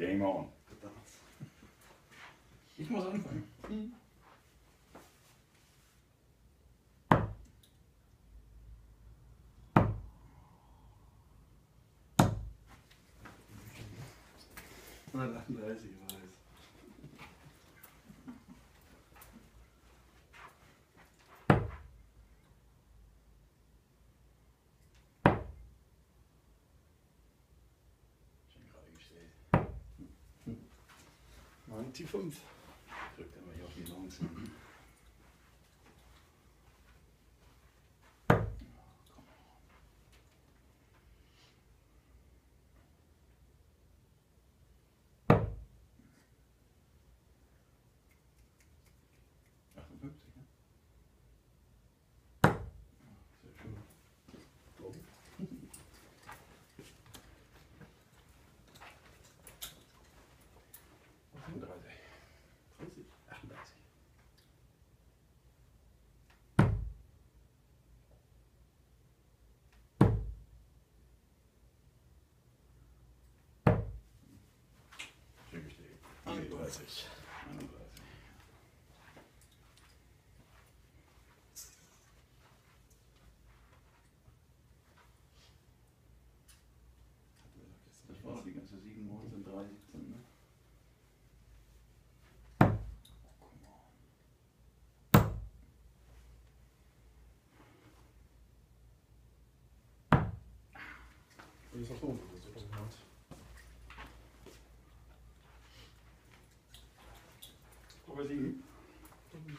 Game on. Ich muss anfangen. Nein, 38, ich weiß. Schon gerade gestellt. 95. Drückt aber hier auf die Longs. Achtundfünfzig, ne? Sehr schön. Glaube ich. Achtunddreißig. 30. Achtunddreißig. Schön gestellt. 31. 31. Das war die ganze 7, 19, 3, 17, ne? Come on. Das W.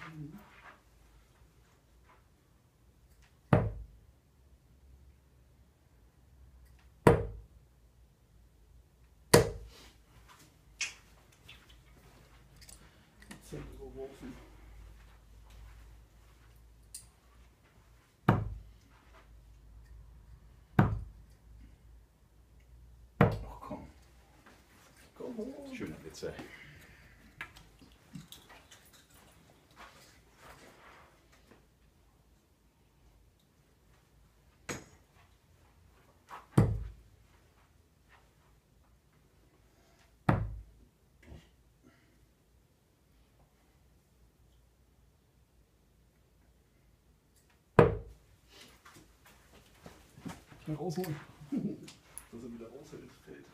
Wolfen. Shouldn't Schöner say? Schnell rausholen. Dass er wieder raushält, fällt.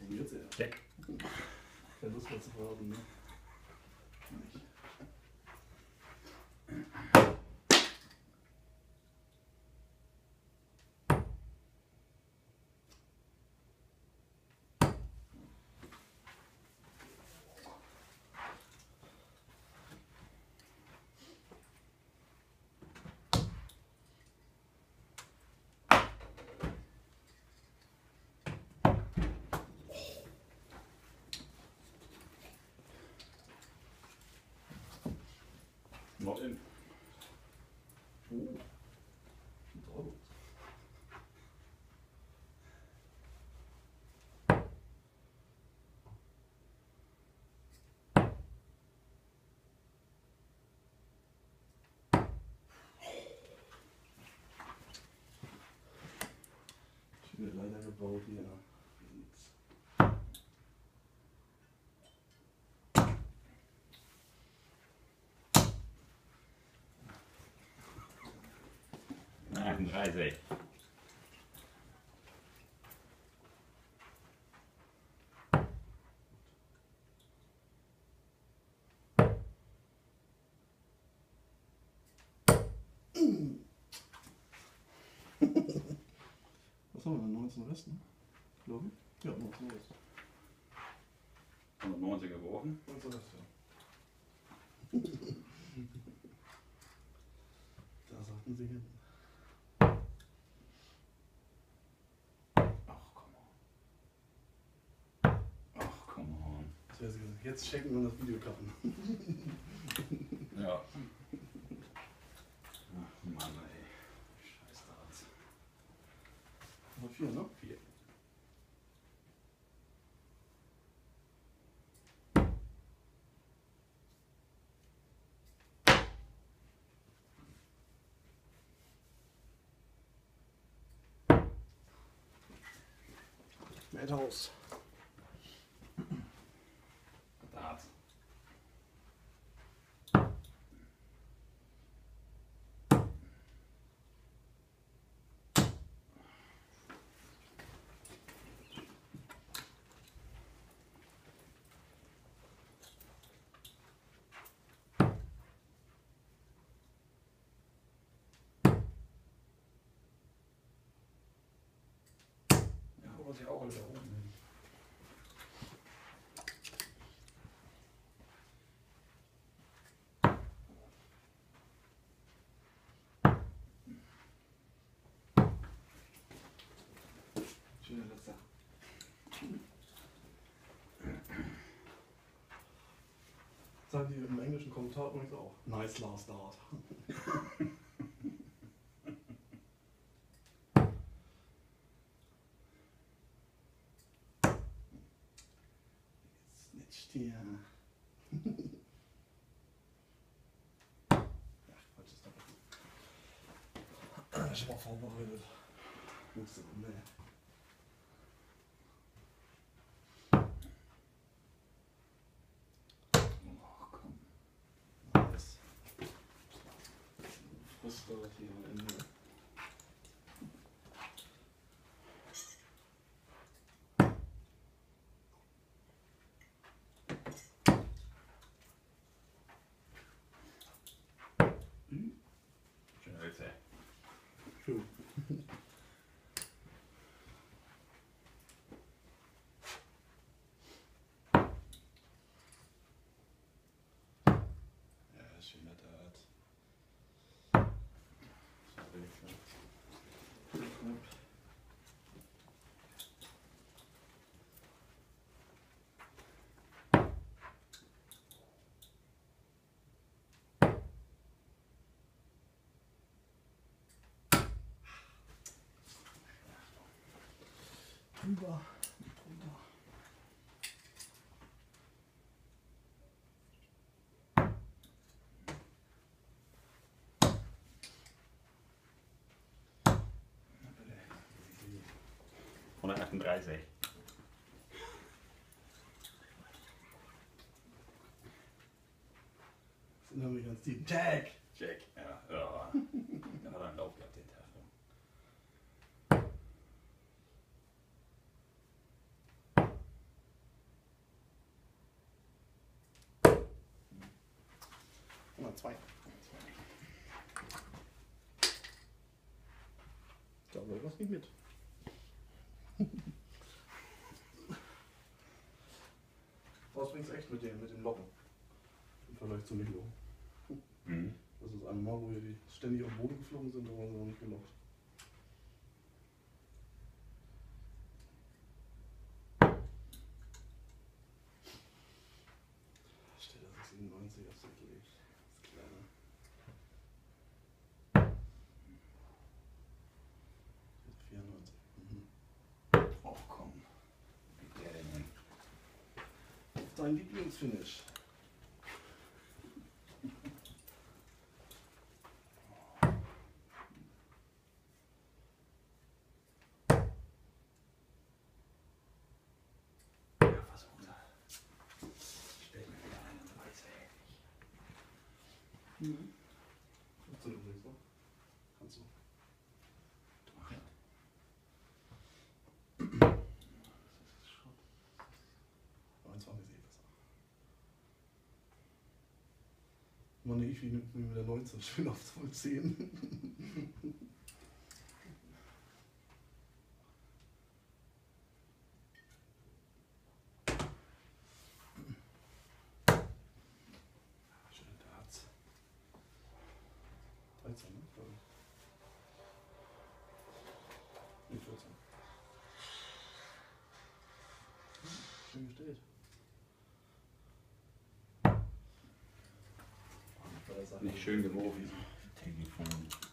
Und jetzt er. Weg. Keine Lust mehr zu verraten, ne? Not in. Oh. Leider gebaut hier. 35. Was haben wir denn? 19 Rest. Ne? Glaube ich. Ja, 19 Rest. Also 19 geworfen? 19 Rest, da sagten sie hin. Jetzt schenken und das Video kaufen. ja. Ach Mann, ey. Scheiß Darts. Noch vier, ne? Vier. Madhouse. Aber sie auch alle da oben hin. Schöner letzter. Sagen die im englischen Kommentar übrigens auch. Nice last start. Snitcht hier. Ach, Quatsch, ist doch Ich war vorbereitet. Nächste Runde. Oh, komm. Nice. Frisst dort hier am Ende. Hm? Schöne Hölze. Schön. Ja, schöner Tat. Schade, knapp. Drüber, drunter. Bitte. 138. Das erinnert mich an Steven. Jack! Jack. Ja, ja. Der hat einen Lauf gehabt, den Tag. Nummer zwei. Ich glaube, irgendwas nicht mit. Was bringt's echt mit den, mit den Locken? Im Vergleich zu Milo. Mhm. Das ist einmal, wo wir ständig auf den Boden geflogen sind, da waren sie noch nicht gelockt. Steht da 97 absichtlich. Das Dein Lieblingsfinish. Ja, versucht er. Stell mir wieder einen Hölze. Mhm. 15 übrigens noch. Kannst du. Mach ja. 29 ist eh besser. Mann, ich wie mit der 19 schön auf 10. Schöne Darts. 13, ne? Glaube ich. Nee, 14. Schön gestellt. Nicht schön geworfen. Telefon.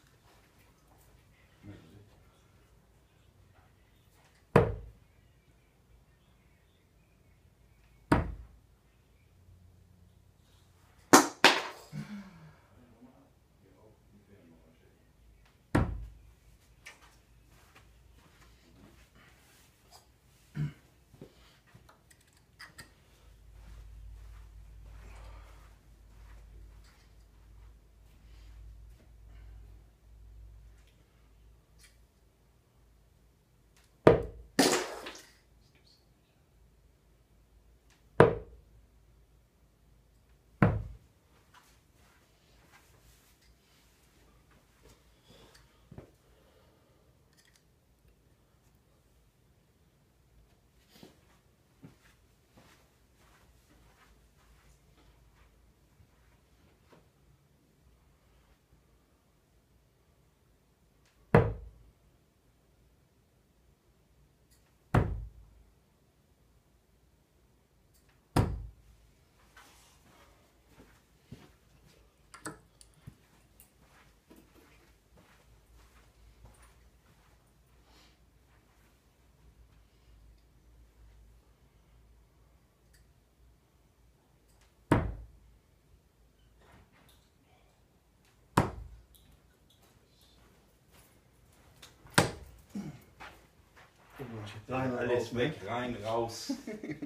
Rein Alles raus, weg, rein, raus.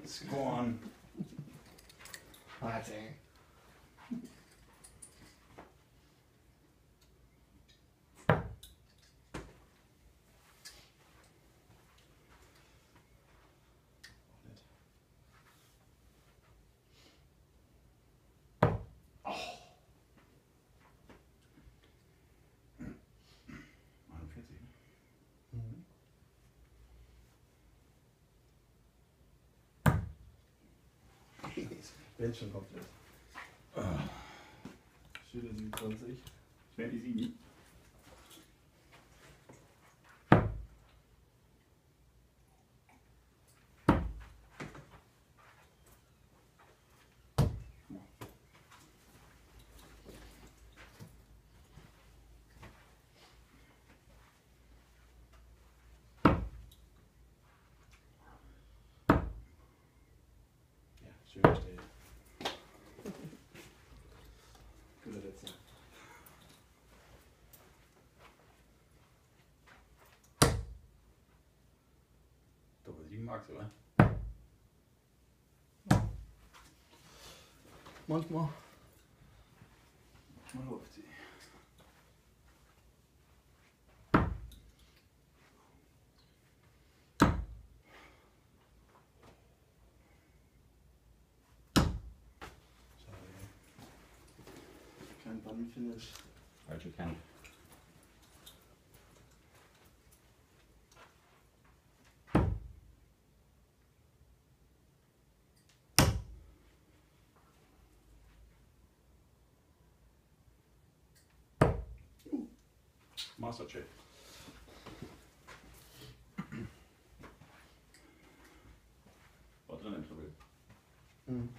Scoren. Warte. Mhm. Bin schon komplett. Schöne 27. 27. Ja, schön gestellt. Guter letzter. Doppel 7 Max, oder? Manchmal. Mal läuft sie. Schade. Kein Bannenfinish. Falsche Kern. Master Check. War drin im Triple. Mhm.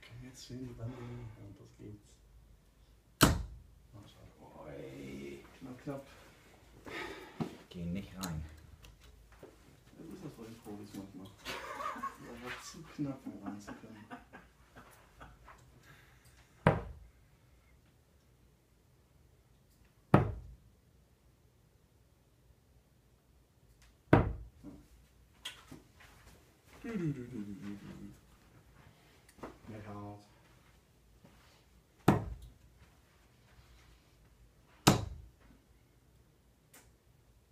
Kann jetzt schön die Bande und das geht's. Oi. Knapp, knapp. Gehen nicht rein. Das ist das bei den Profis manchmal. War zu knapp, um reinzukommen.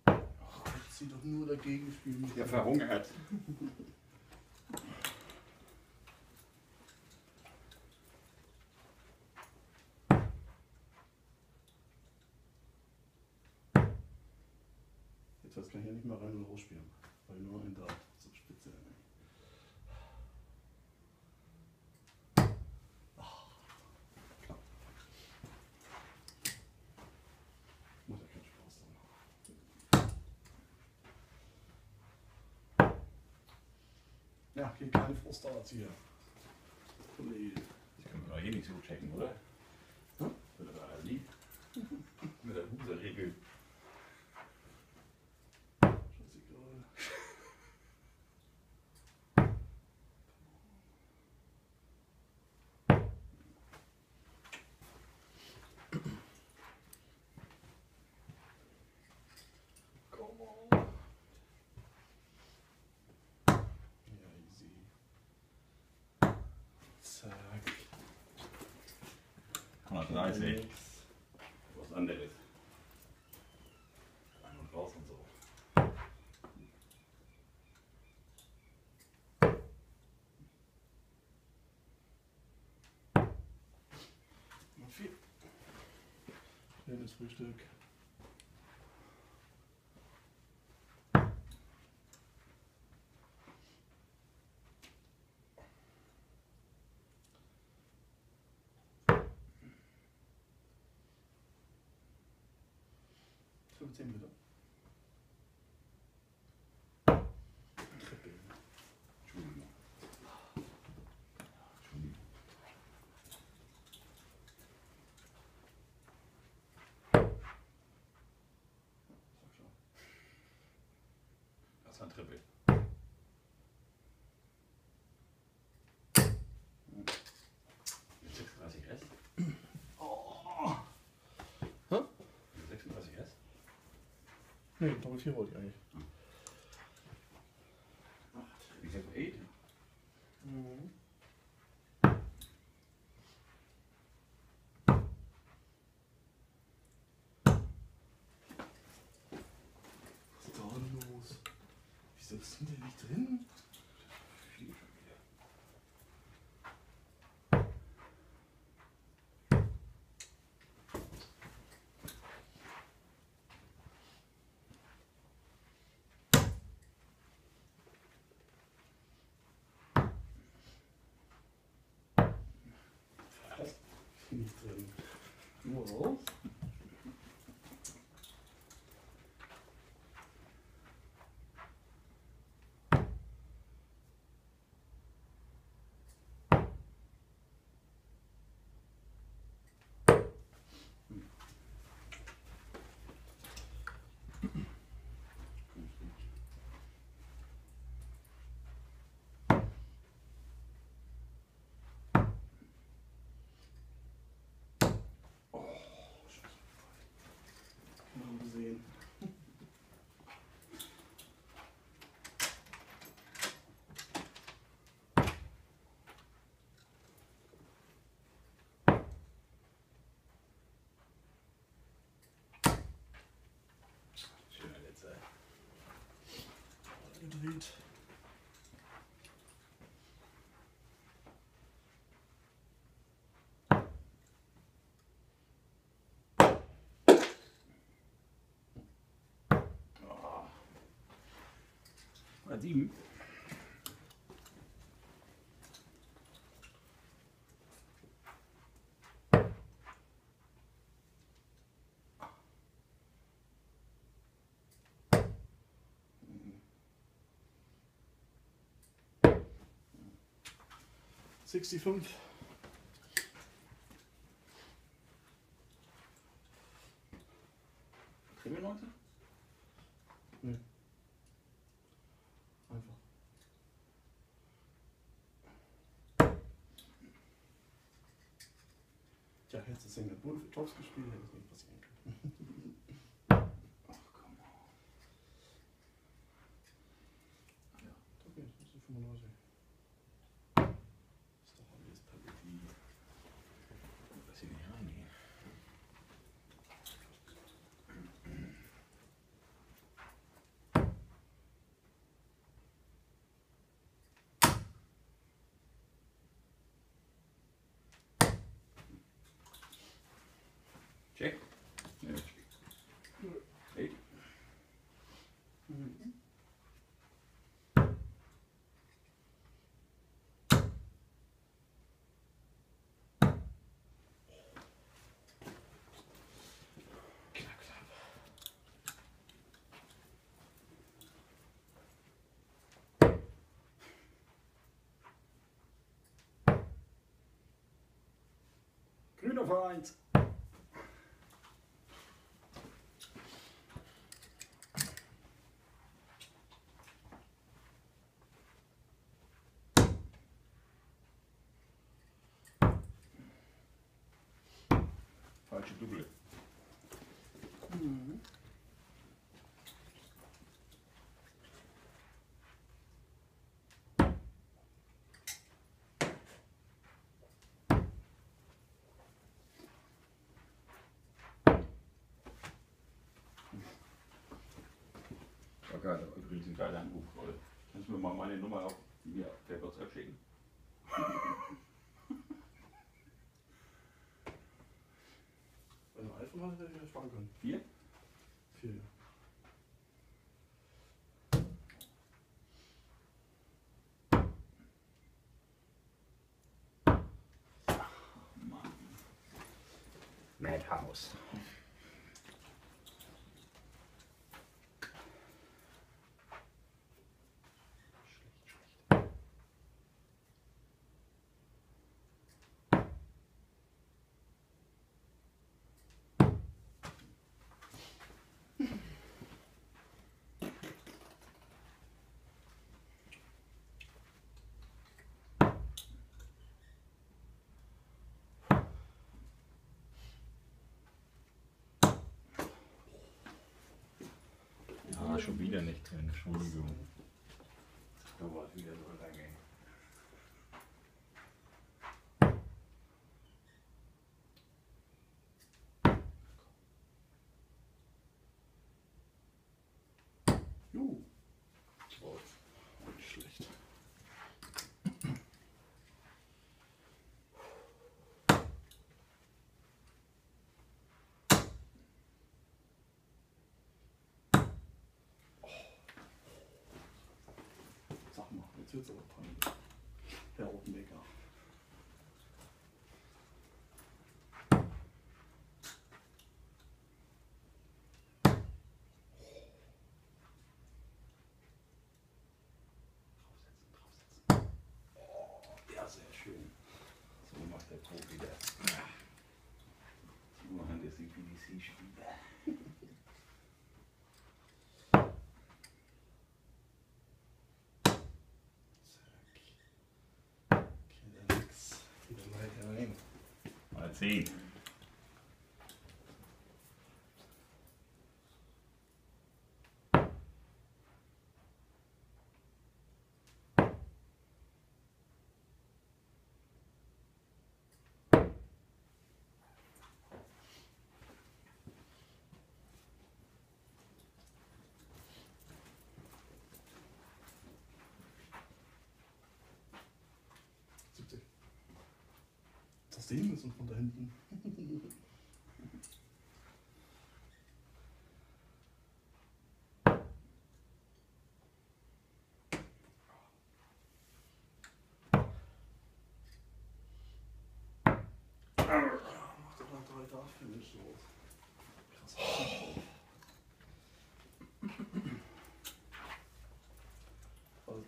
Oh, jetzt sie doch nur dagegen spielen. Ja, verhungert. Jetzt kann ich ja nicht mehr rein und raus spielen. Weil nur ein Dart zur Spitze. Macht ja geht keine Frustdarts hier. Kollege. Das können wir doch eh nicht so checken, oder? Hm? Wird aber. Mit der Huser-Regel. Scheißegal. Come on. Ja, easy. Zack. 130. Nix. Was anderes. Rein und raus und so. Noch viel. Schnelles Frühstück. Fünfzehn bitte. Trippeln. Entschuldigung. Entschuldigung. Sag schon. Das war ein Triple. Mit 36 Rest. Nee, Doppel 4 wollte ich eigentlich. Acht. Hybrid. Ah. Die 65. Drehen wir heute? Nee. Einfach. Tja, hättest du es in der Tops gespielt, Check. Knack, knapp. Falsche Double. Mhm. War gerade übrigens ein geiler Anruf, Leute. Kannst du mir mal meine Nummer auf mir per WhatsApp schicken? Wenn du sparen können. Vier? Vier. Mann. Madhouse. Schon wieder nicht drin, Entschuldigung. Da war es wieder so lange. Jo. Oh, nicht schlecht. Sag jetzt wird's aber peinlich. Herr Oppenbecker. So der Profi das. So machen das die PDC-Spieler. Zack. Okay, dann nix. Wieder mal rein. Mal sehen. Siebzig. Das sehen müssen von da hinten.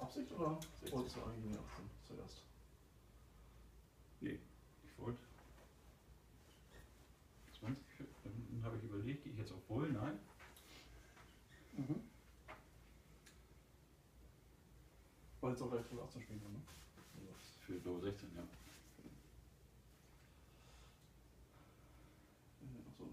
Absicht oder wolltest du eigentlich mehr 18 zuerst? Nee, ich wollte. Was meinst du? Dann habe ich überlegt, gehe ich jetzt auf Voll? Nein. Mhm. Weil jetzt auch gleich Full 18 spielen kann, ne? Was? Für Low 16, ja. Ach so,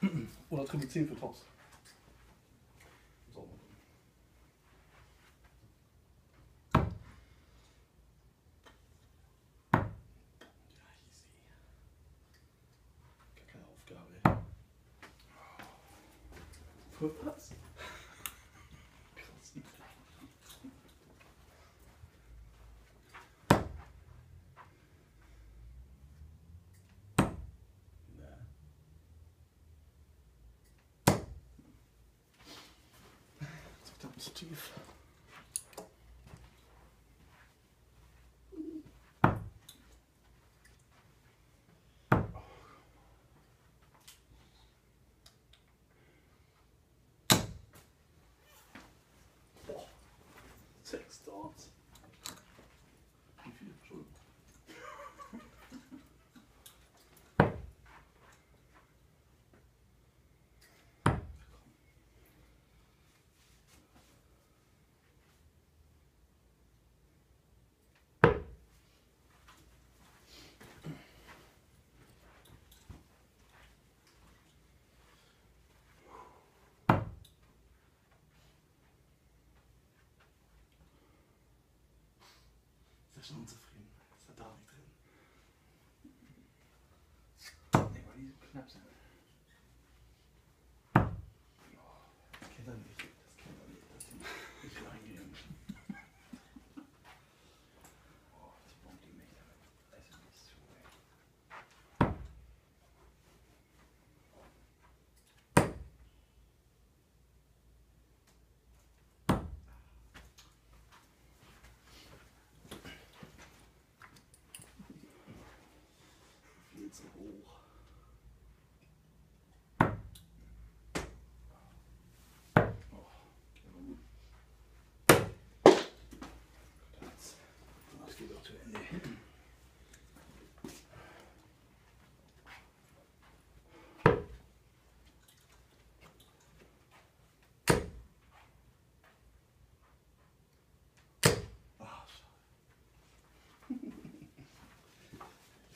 16. Oder Triple 10 für Tops. teeth. Six dots. Ist er schon unzufrieden? Ist er da nicht drin? Nee, weil die so knapp sind. Das kennt er nicht. Das kennt er nicht, dass die nicht reingehen. Oh, das bombt die mich damit. Also nicht so, ey. Viel zu hoch. Das, das geht auch zu Ende.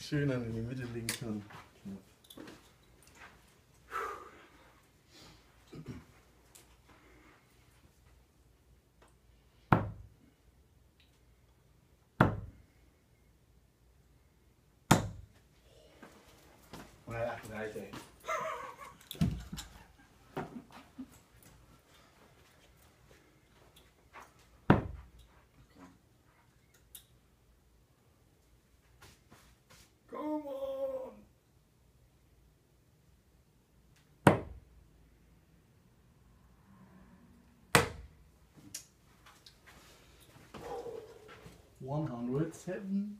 Schön an in die Mitte legen kann. 117.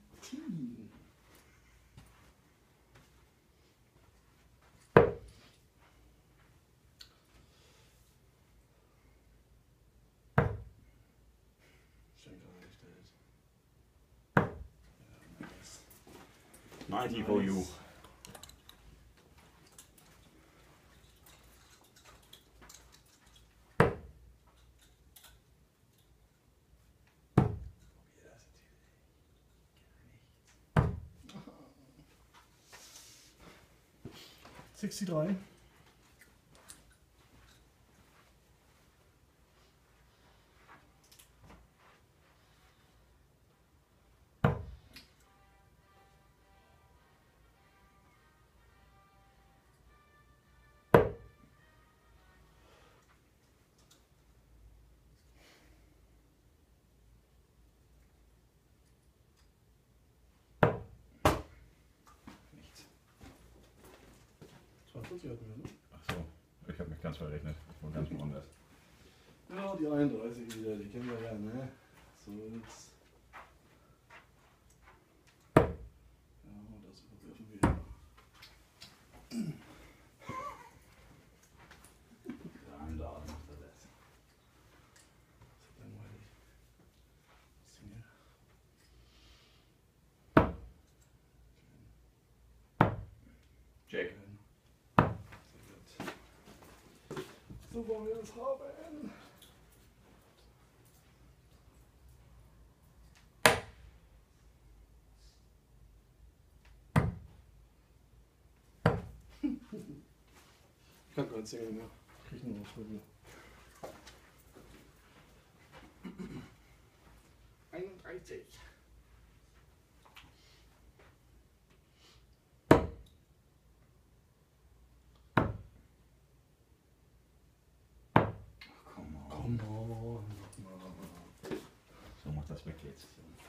Ninety for you. 63. 42 hatten wir, ne? Achso, ich habe mich ganz verrechnet. Ich war ganz woanders. Ja, die 31 wieder, die kennen wir ja, ne? So jetzt. Ja, das überprüfen wir. Der Einladen macht er das. Das ist langweilig. Hier? Jack. So wollen wir es haben. Ich kann keinen Single mehr. Krieg nur noch Vögel. 31. Komm on. Come on, nochmal. So macht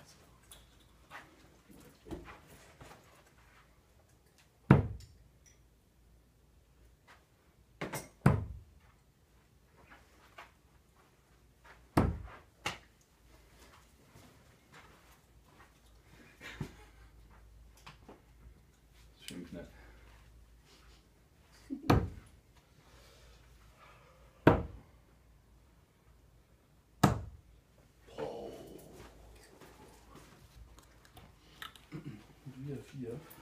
4, 4.